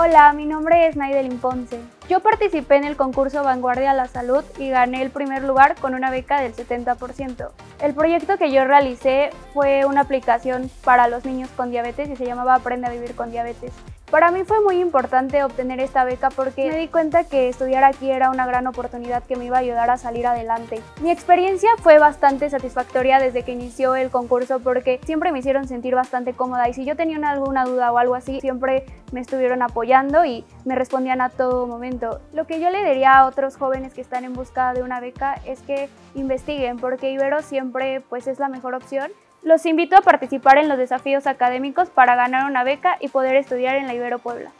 Hola, mi nombre es Naidelin Ponce. Yo participé en el concurso Vanguardia a la Salud y gané el primer lugar con una beca del 70%. El proyecto que yo realicé fue una aplicación para los niños con diabetes y se llamaba Aprende a vivir con diabetes. Para mí fue muy importante obtener esta beca porque me di cuenta que estudiar aquí era una gran oportunidad que me iba a ayudar a salir adelante. Mi experiencia fue bastante satisfactoria desde que inició el concurso porque siempre me hicieron sentir bastante cómoda y si yo tenía alguna duda o algo así, siempre me estuvieron apoyando y me respondían a todo momento. Lo que yo le diría a otros jóvenes que están en busca de una beca es que investiguen porque Ibero siempre pues es la mejor opción los invito a participar en los desafíos académicos para ganar una beca y poder estudiar en la Ibero Puebla.